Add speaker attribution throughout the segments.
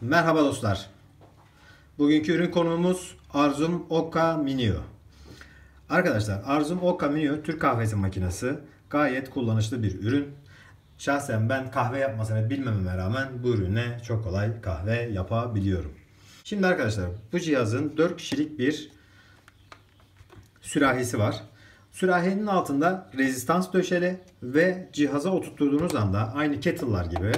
Speaker 1: Merhaba dostlar. Bugünkü ürün konuğumuz Arzum Okka Minio. Arkadaşlar Arzum Okka Minio Türk kahvesi makinesi gayet kullanışlı bir ürün. Şahsen ben kahve yapmasını bilmememe rağmen bu ürüne çok kolay kahve yapabiliyorum. Şimdi arkadaşlar bu cihazın 4 kişilik bir sürahisi var. Sürahinin altında rezistans döşeli ve cihaza oturttuğunuz anda aynı kettle'lar gibi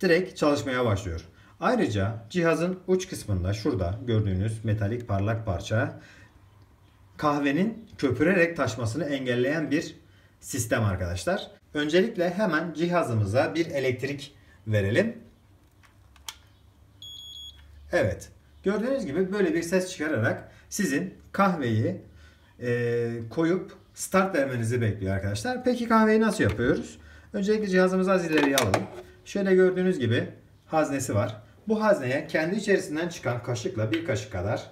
Speaker 1: direkt çalışmaya başlıyor. Ayrıca cihazın uç kısmında şurada gördüğünüz metalik parlak parça kahvenin köpürerek taşmasını engelleyen bir sistem arkadaşlar. Öncelikle hemen cihazımıza bir elektrik verelim. Evet. Gördüğünüz gibi böyle bir ses çıkararak sizin kahveyi e, koyup start vermenizi bekliyor arkadaşlar. Peki kahveyi nasıl yapıyoruz? Öncelikle cihazımızı az ileriye alalım. Şöyle gördüğünüz gibi haznesi var. Bu hazneye kendi içerisinden çıkan kaşıkla bir kaşık kadar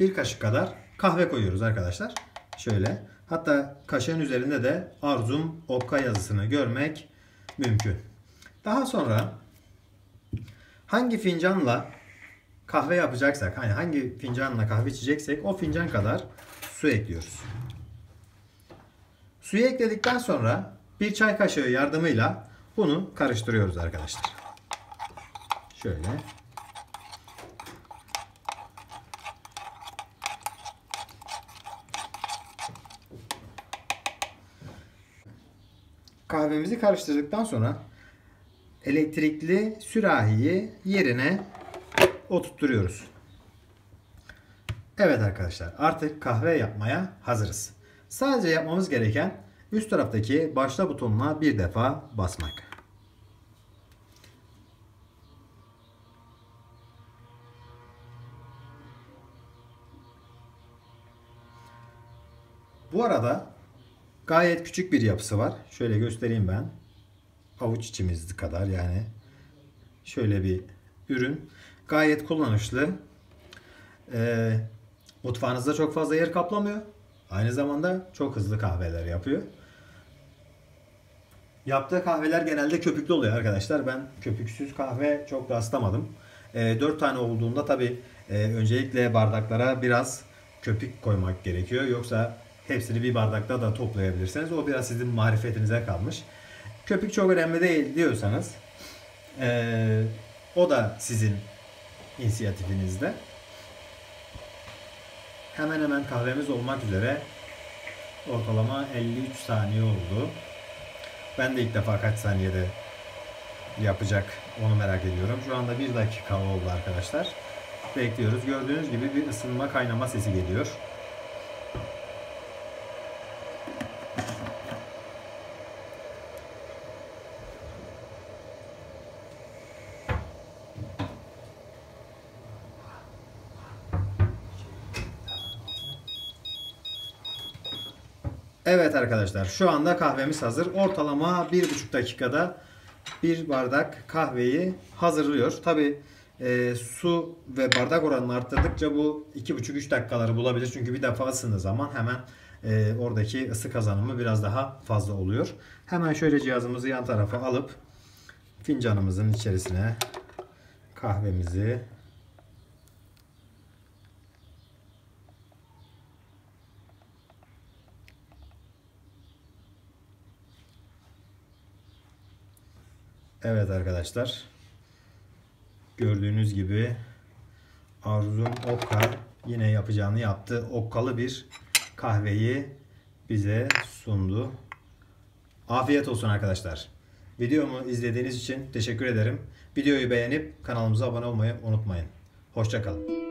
Speaker 1: bir kaşık kadar kahve koyuyoruz arkadaşlar. Şöyle. Hatta kaşığın üzerinde de Arzum Okka yazısını görmek mümkün. Daha sonra hangi fincanla kahve yapacaksak, hani hangi fincanla kahve içeceksek o fincan kadar su ekliyoruz. Suyu ekledikten sonra bir çay kaşığı yardımıyla bunu karıştırıyoruz arkadaşlar. Şöyle. Kahvemizi karıştırdıktan sonra elektrikli sürahiyi yerine oturtturuyoruz. Evet arkadaşlar artık kahve yapmaya hazırız. Sadece yapmamız gereken üst taraftaki başla butonuna bir defa basmak. Bu arada gayet küçük bir yapısı var. Şöyle göstereyim ben. Avuç içimiz kadar yani. Şöyle bir ürün. Gayet kullanışlı. Ee, mutfağınızda çok fazla yer kaplamıyor. Aynı zamanda çok hızlı kahveler yapıyor. Yaptığı kahveler genelde köpüklü oluyor arkadaşlar. Ben köpüksüz kahve çok rastlamadım. E, 4 tane olduğunda tabi e, öncelikle bardaklara biraz köpük koymak gerekiyor. Yoksa hepsini bir bardakta da toplayabilirsiniz. O biraz sizin marifetinize kalmış. Köpük çok önemli değil diyorsanız e, o da sizin inisiyatifinizde. Hemen hemen kahvemiz olmak üzere ortalama 53 saniye oldu. Ben de ilk defa kaç saniyede yapacak onu merak ediyorum. Şu anda 1 dakika oldu arkadaşlar. Bekliyoruz. Gördüğünüz gibi bir ısınma kaynama sesi geliyor. Evet arkadaşlar şu anda kahvemiz hazır. Ortalama 1,5 dakikada bir bardak kahveyi hazırlıyor. Tabi e, su ve bardak oranını arttırdıkça bu 2,5-3 dakikaları bulabilir. Çünkü bir defa ısındığı zaman hemen e, oradaki ısı kazanımı biraz daha fazla oluyor. Hemen şöyle cihazımızı yan tarafa alıp fincanımızın içerisine kahvemizi Evet arkadaşlar. Gördüğünüz gibi Arzum Okka yine yapacağını yaptı. Okkalı bir kahveyi bize sundu. Afiyet olsun arkadaşlar. Videomu izlediğiniz için teşekkür ederim. Videoyu beğenip kanalımıza abone olmayı unutmayın. Hoşçakalın.